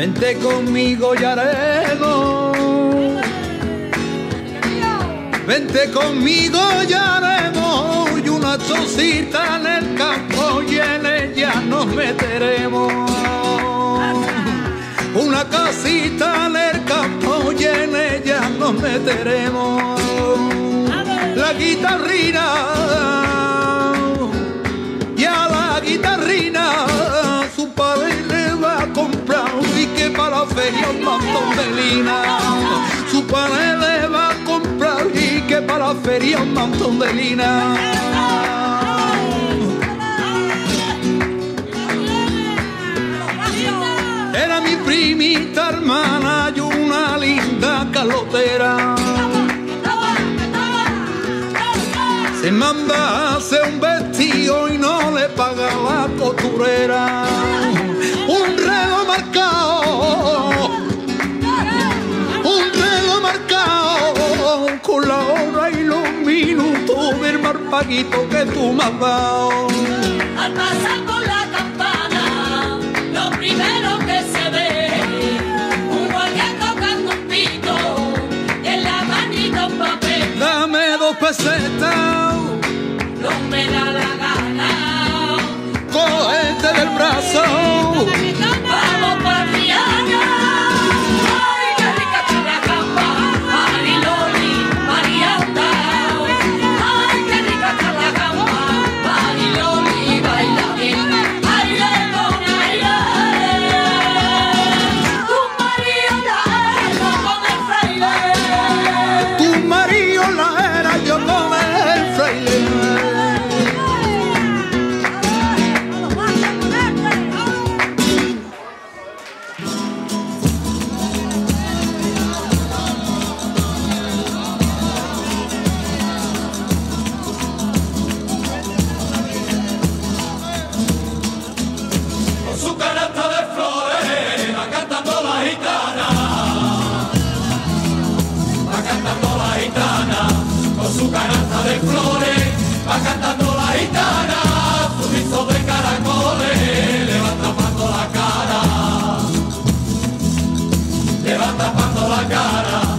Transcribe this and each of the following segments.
Vente conmigo y haremos. Vente conmigo y haremos y una tosita en el campo y en ella nos meteremos. Una casita en el campo y en ella nos meteremos. Guitarrina y a la guitarrina su padre le va a comprar y que para la feria un montón de lina. Su padre le va a comprar y que para la feria un montón de lina. Era mi primita hermana y una linda calotera. Hacer un vestido y no le paga la costurera. Un reloj marcado, un reloj marcado con la hora y los minutos del marpaguito que tú me has dado. Al pasar por la campana, lo primero que se ve, un guardia tocando un pito y en la manita un papel. Dame dos pesetas, su canasta de flores va cantando la gitana. Su rizo de caracoles le va tapando la cara. Le va tapando la cara.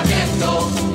Sarmiento.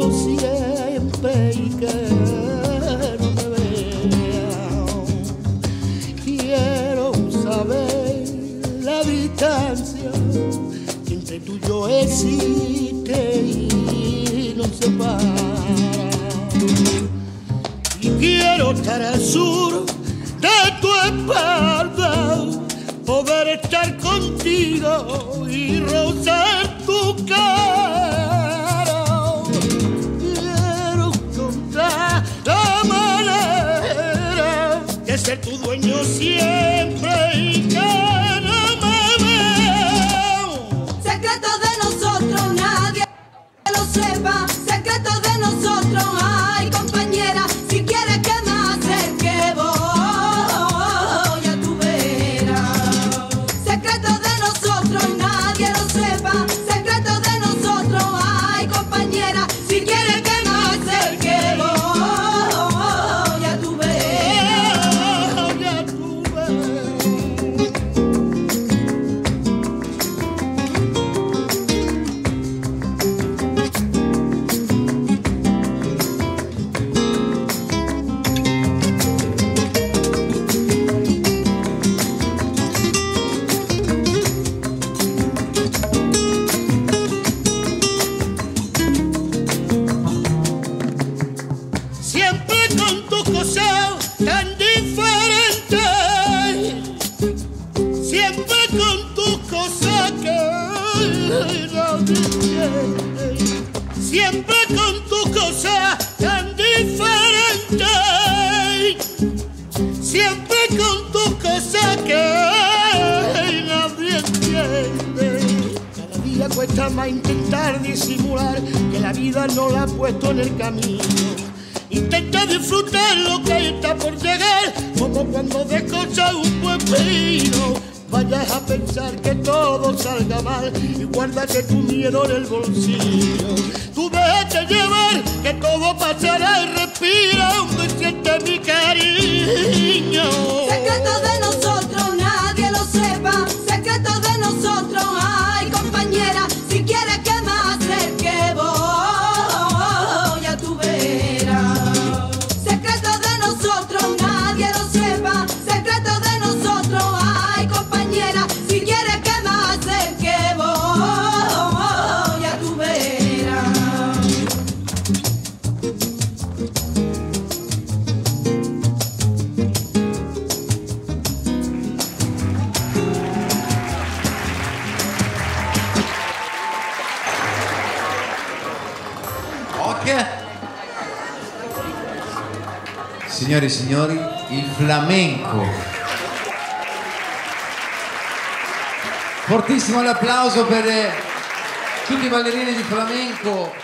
yo siempre y que no me vea. Quiero saber la distancia que entre tú y yo existe y no se para, Y quiero estar azul de ser tu dueño siempre. Siempre con tu cosa tan diferente. Siempre con tu cosa que nadie entiende. Cada día cuesta más intentar disimular que la vida no la ha puesto en el camino. Intenta disfrutar lo que está por llegar, como cuando descorcha un buen. Vayas a pensar que todo salga mal y guárdate tu miedo en el bolsillo. Tú déjate llevar que todo pasará y respira aunque siente mi cariño. Signore e signori, il flamenco. Fortissimo l'applauso per eh, tutti i ballerini di flamenco